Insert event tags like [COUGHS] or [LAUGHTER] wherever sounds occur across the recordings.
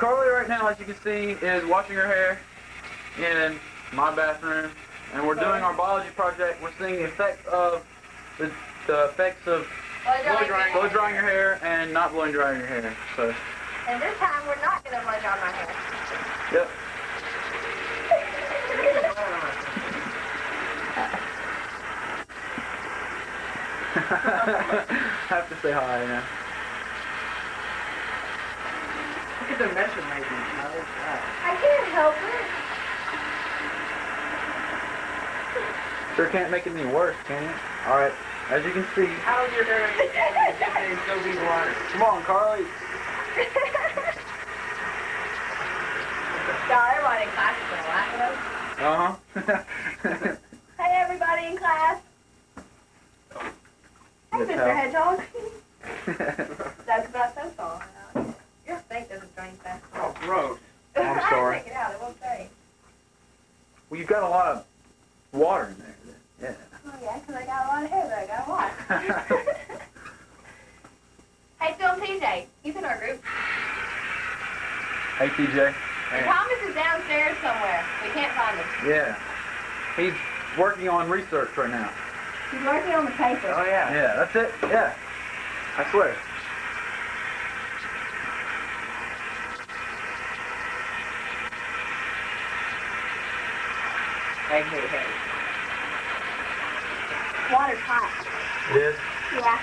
Carly right now, as you can see, is washing her hair in my bathroom, and we're doing our biology project. We're seeing the effects of the, the effects of Blow drying. blow drying your hair and not blowing drying your hair. So, And this time we're not gonna blow dry my hair. yep. I [LAUGHS] Have to say hi now. Look at the measure making. Charlie. Wow. I can't help it. Sure can't make it any worse, can you? All right. As you can see, How's your hair? It's so [LAUGHS] be water. come on, Carly. So everybody in class is gonna laugh at us. Uh huh. [LAUGHS] Hey everybody in class. Hey Mr. Hedgehog. [LAUGHS] That's about so far. Your face doesn't. Oh, gross. [LAUGHS] I'm sorry. Take it out. It won't drain. well, you've got a lot of water in there. Yeah. Oh yeah, 'cause I got a lot of hair that I gotta wash. [LAUGHS] hey, Phil and TJ, he's in our group. Hey, TJ. And Thomas is downstairs somewhere. We can't find him. Yeah. He's working on research right now. He's working on the paper. Oh, yeah. Yeah, that's it. Yeah. I swear. Hey, hey, hey. Water's hot. It is. Yeah. [LAUGHS]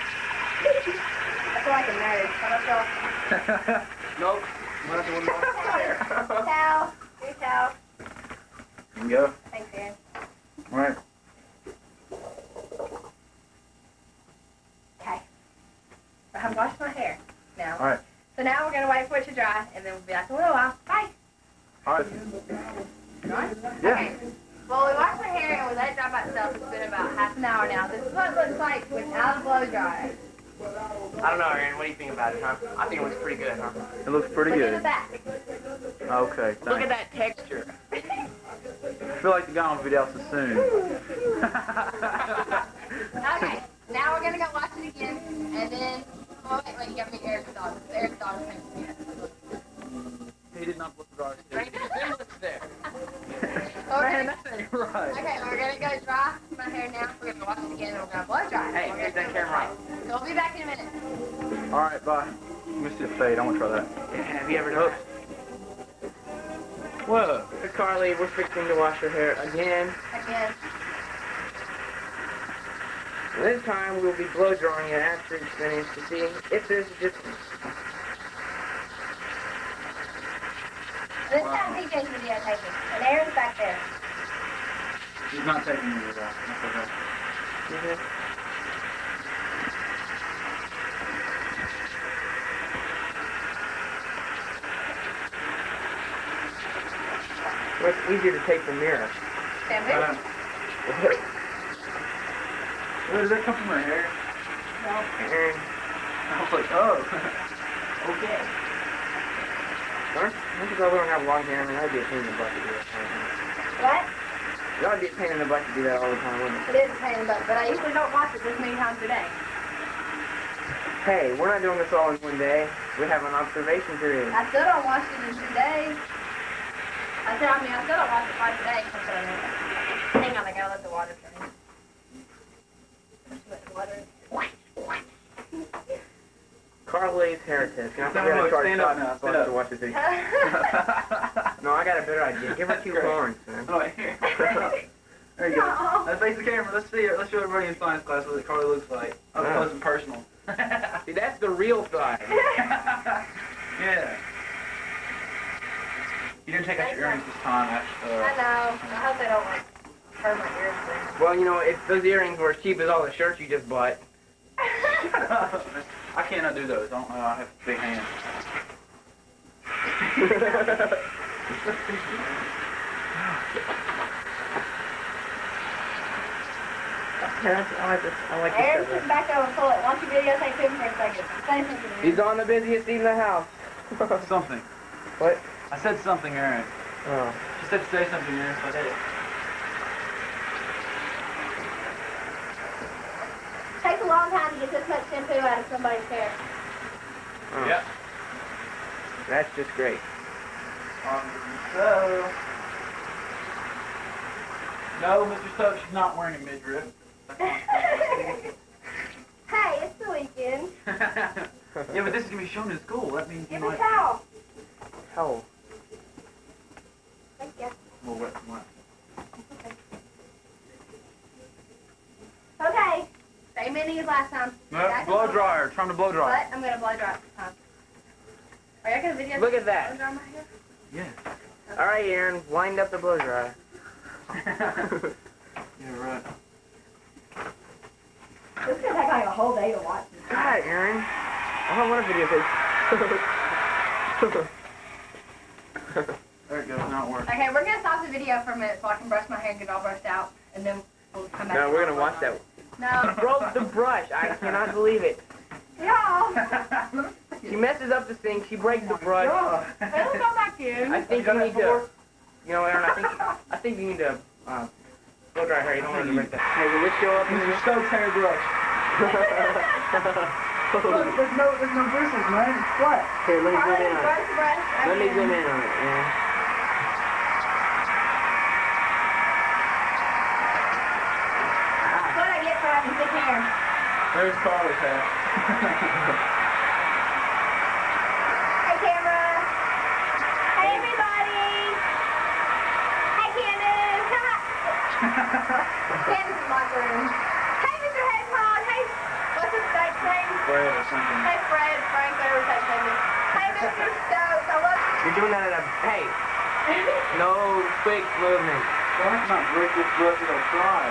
I feel like a nerd. How do I [LAUGHS] Nope. Not one feel? Towel. Your towel. you can go. Thanks, Aaron. All right. Okay. I have washed my hair now. All right. So now we're gonna wait for it to dry, and then we'll be back in a little while. Bye. All right. Right? Yeah. Okay. Well, we washed my hair and we let it dry by itself. It's been about half an hour now. This is what it looks like without a blow dryer. I don't know, Aaron. What do you think about it, huh? I think it looks pretty good, huh? It looks pretty Look at the good. back. Okay. Look at that texture. I feel like the guy on video so soon. Okay. [LAUGHS] Now we're gonna go watch it again, and then. Oh wait, wait. You gotta meet Eric's dog. Eric's dog is next to me. he did not blow dry his There ain't no resemblance there. Man, that ain't right. Okay, we're gonna go dry my hair now. We're gonna wash it again, and we're gonna blow dry. Hey, We're get that camera right. So we'll be back in a minute. All right, bye. Let me see the fade. I want to try that. Yeah, have you ever done that? Whoa. Hey, Carly, we're fixing to wash her hair again. Again. This time we'll be blow drying it after it's finished to see if there's a difference. This time PJ's videotaping, and Aaron's back there. He's not taking me with that. That's okay. Well, it's easier to take the mirror. Bamboo? Uh, where did that come from her hair? And, I was like, oh. [LAUGHS] okay. huh? That's because we don't have long hair. I mean, that'd be a pain in the butt to do that. all. What? That would be a pain in the butt to do that all the time, wouldn't it? It is a pain in the butt, but I usually don't watch it this many times a day. Hey, we're not doing this all in one day. We have an observation period. I still don't watch it in two days. I said, I mean, I still don't watch it twice a day. That's what I mean. Hang on, I gotta let the water turn. Let the water. Carly's hair test. Now, Stand we gotta up, charge stand up five now, bucks stand up. to watch the video. [LAUGHS] no. No, I got a better idea. Give her [LAUGHS] two Great. horns, man. Oh, here. [LAUGHS] there you go. Let's face the camera. Let's see. Let's show everybody in science class what Carly looks like. Up Yeah. close and personal. [LAUGHS] See, that's the real side. yeah. You didn't take out your earrings this time. Actually. I Uh, know. I hope they don't like hurt my ears. then. Well, you know, if those earrings were as cheap as all the shirts you just bought. I cannot do those. I don't know. I have big hands. Yeah, that's- I like this. I like Aaron, this. sit back over and pull it. Why don't you videotape him for a second? Something. He's on the busiest seat in the house. [LAUGHS] [LAUGHS] Something. what? I said something, Aaron. Oh. She said to say something, Aaron. So I did it. takes a long time to get this much shampoo out of somebody's hair. oh. Yep. That's just great. So, no, Mr. Stokes is not wearing a midriff. [LAUGHS] hey, it's the weekend. [LAUGHS] yeah, but this is gonna be shown in school. That means you Give me a might. towel. Hell. Thank you. Well, what, what? Okay. Same menu as last time. No, blow dryer. Trying to blow dry. But I'm gonna blow dry this time. Are y'all gonna video? Look at blow that. Dry my hair? Yeah. All right, Aaron, wind up the blow dryer. [LAUGHS] yeah, right. This is gonna take like a whole day to watch this. God, Aaron. I don't want a video tape. There it goes. Now it works. Okay, we're gonna stop the video for a minute so I can brush my hair and get all brushed out, and then we'll come back. No, we're gonna watch that. No. Broke the brush. I cannot believe it. [LAUGHS] Y'all. [LAUGHS] She messes up the sink. She breaks the brush. It'll come back in. I think you need to. You know, Aaron. I think I think you need to uh, blow dry her. You don't want to break that. Hey, will this show up in Mr. the? Stokes hairbrush. [LAUGHS] Look, there's no, there's no bristles, man. It's flat. Here, let me zoom in on it. brush, brush. Let me zoom in on it. Aaron. What I get for having thick hair. There's Carly's hair. [LAUGHS] Hey, camera. Hey, everybody. Hey, Candace. Candace is my room. Hey, Mr. Hedgehog. Hey, what's his snake's name? Fred or something. Hey, Fred. Frank, whatever his name is. Hey, Mr. Stokes. I love You're doing that at a hey. No quick movement. That's not break this brush, it'll fly.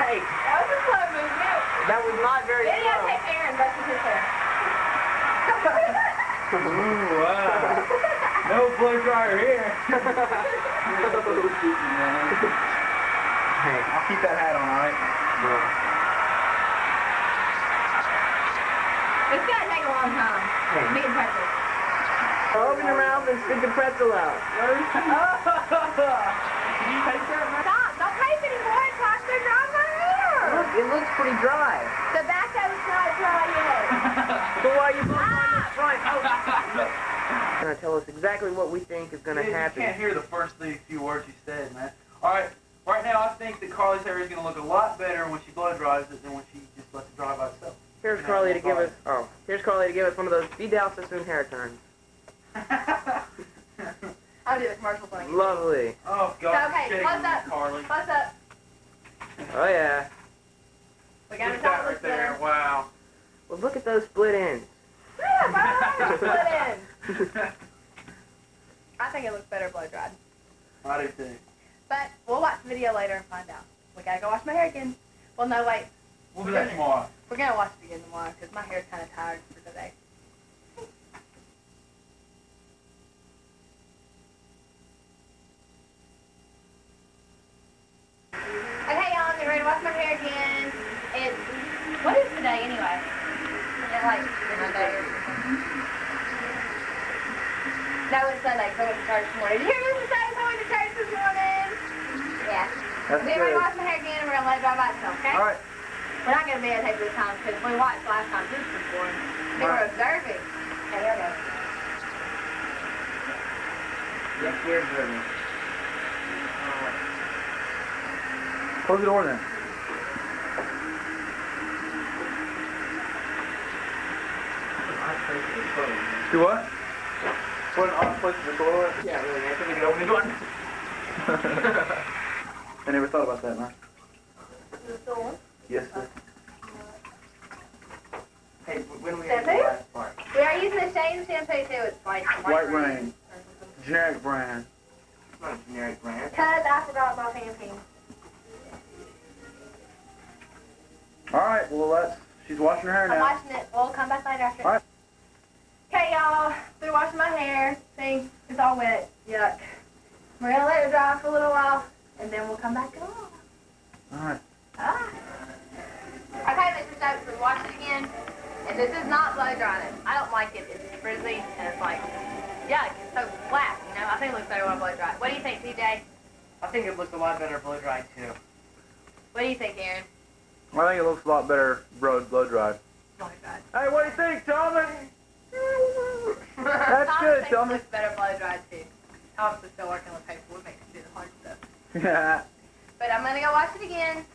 Hey, That was a slow movement. that was not very Then you slow. take Aaron brushing his hair. Ooh, wow. No blow dryer here. [LAUGHS] Hey, I'll keep that hat on, alright? bro. It's gonna take a long time. Hey. Meat and pretzels. Open your mouth and stick the pretzel out. Did you take that, man? Stop! Don't tape anymore. It's not to dry my hair. Look, it looks pretty dry. The back of it's not dry yet. [LAUGHS] So why are you blowing on the front? Oh. Gonna tell us exactly what we think is gonna You happen. You can't hear the first thing, few words you said, man. Alright, right now I think that Carly's hair is going to look a lot better when she blow dries it than when she just lets it dry by itself. Here's Carly to give us. Oh, here's Carly to give us one of those Vidal Sassoon hair turns. [LAUGHS] I'll do the commercial thing. Lovely. oh, God. So, okay, shitting close on up. Carly. Close up. Oh yeah. We got Look at that right this there. Wow. Well, look at those split ends. Yeah, [LAUGHS] split ends. [LAUGHS] I think it looks better blow dried. I do too. But we'll watch the video later and find out. We gotta go wash my hair again. Well, no, wait. We'll do that tomorrow. We're gonna watch it again tomorrow because my hair's kind of tired for today. Okay, y'all, get ready to wash my hair again. It's what is today anyway? It like Monday or something? No, it's Sunday. I went to church this morning. Did you hear Mr. say I went to church this morning? Yeah. That's Get ready to wash my hair again, and we're gonna let it dry by itself, okay? Alright. We're not gonna be videotape this time because we watched last time. This was boring. They were observing. Okay, there we go. Yes, here's Brittany. Close the door then. Do what? What an odd place to throw it. Yeah, really. I think we can open the door. [LAUGHS] I never thought about that, man. Is it still on? Yes, sir. Hey, when we Shampoo? have the last part. We are using the same shampoo too. It's like White Rain. Generic brand. It's not a generic brand. Cause I forgot my shampoo. Alright, well that's, she's washing her hair now. I'm washing it. We'll come back later after. Alright. Okay, y'all. Been washing my hair. See, it's all wet. Yuck. We're gonna let it dry for a little while, and then we'll come back on. Alright. Ah. Okay, Mr. Stokes, we washed it again. And this is not blow drying it. I don't like it. It's frizzy and it's like, yuck, it's so flat, you know. I think it looks better when I blow dry it. What do you think, TJ? I think it looks a lot better blow dried too. What do you think, Aaron? I think it looks a lot better blow, blow dried. Blow dried. Hey, what do you think, Thomas? That's Thomas good, thinks it Thomas. looks better blow dried too. Thomas is still working on with paperwork, makes him do the hard stuff. Yeah. [LAUGHS] But I'm gonna go wash it again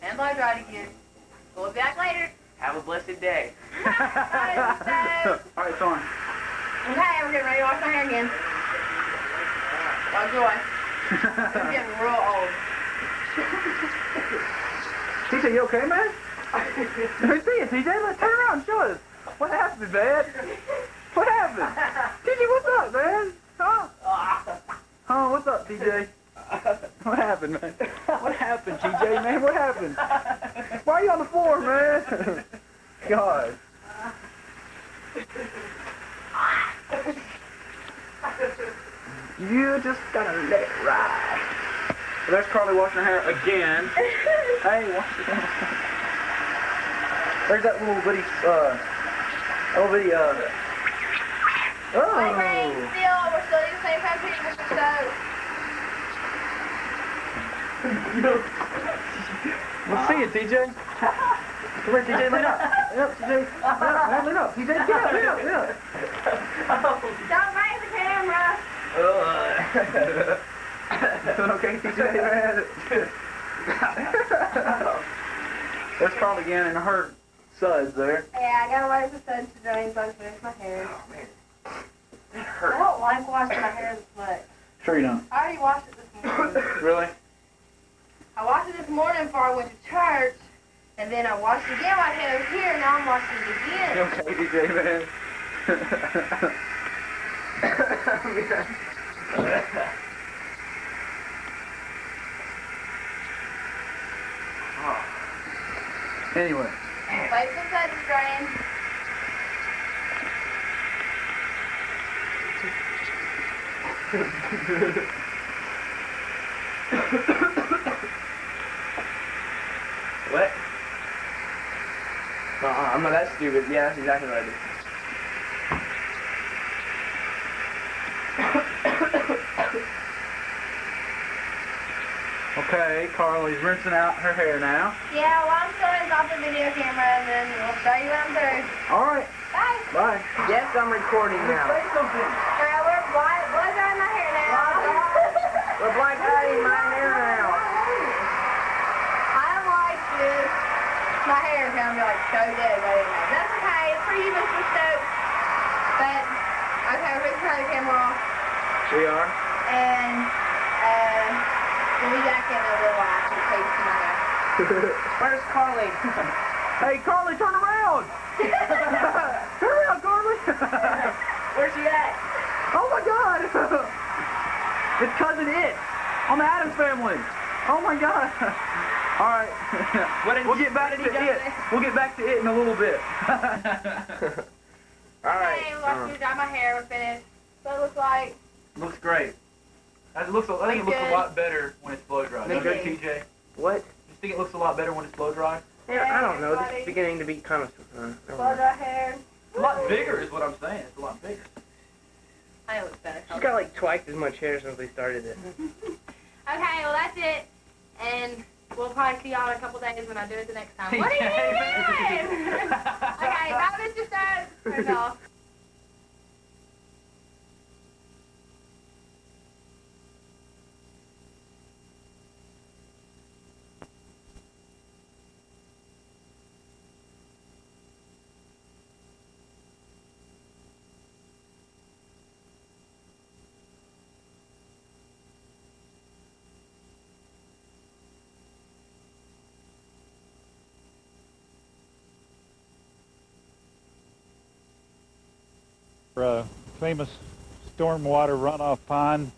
and blow dry it again. We'll be back later. Have a blessed day. Bye. [LAUGHS] All right, Thorn. Okay, we're getting ready to wash my hair again. Oh joy, I'm getting real old. TJ, you okay, man? [LAUGHS] Let me see it, TJ. Let's turn around and show us. What happened, man? What happened? TJ, what's up, man? Huh? [LAUGHS] Oh, what's up, TJ? What happened, man? What happened, TJ, man? What happened? Why are you on the floor, man? [LAUGHS] God. You just gotta let it ride. There's Carly washing her hair again. Hey, wash your hair. There's that little bitty, uh, little bitty, uh, Wait, Ray, oh. still, we're still using the same package, Mr. Stokes. We'll see you, TJ. Come here, TJ, lean up. Lean up, TJ. Lean up, man, lean up. TJ, get up, lean up, lean up. Don't break the camera. Oh, uh, [LAUGHS] you doing okay, TJ, man? [LAUGHS] There's Carly again in her suds there. Yeah, I gotta wait for sun to drain so I can finish my hair. Oh, That I hurt. don't like washing my hair this much. Sure you don't. I already washed it this morning. [COUGHS] Really? I washed it this morning before I went to church, and then I washed it again I had over here, and now I'm washing it again. okay, TJ, man? Anyway. Wait for the sun to drain. What? Uh-uh, I'm not that stupid. Yeah, that's exactly what I did. [COUGHS] Okay, Carly's rinsing out her hair now. Yeah, well, I'm showing off the video camera, and then we'll show you what I'm doing. All right, Bye. bye. Yes, I'm recording now. Say something. Alright, we're blow, blow drying my hair now. We're black dyeing my hair now. I don't like this. My gonna like so by the way. That's okay. It's for you, Mr. Stokes. But okay, we're gonna turn the camera off, We are. and uh, we'll be back in a little while after the taste hair. Where's Carly? [LAUGHS] Hey, Carly, turn around. [LAUGHS] turn around, Carly. [LAUGHS] Where's she at? oh my God. it's cousin It on the Addams family. Oh my God. All right. [LAUGHS] What we'll get back to did it. just We'll get back to it in a little bit. [LAUGHS] All right. Okay, we'll um, watch you my hair. We're finished. So it looks like looks great. It looks. I think it looks a lot better when it's blow dry. Me Good, too. TJ. what? You think it looks a lot better when it's blow dry? Yeah, I don't know. This is beginning to be kind of. Uh, blow dry hair. It's a lot bigger, is what I'm saying. It's a lot bigger. I think it better. She's got like twice as much hair since we started it. [LAUGHS] Okay, well that's it. And we'll probably see y'all in a couple days when I do it the next time. What are you [LAUGHS] doing? okay, bye, Mr. Stokes. Turn off. Uh, famous stormwater runoff pond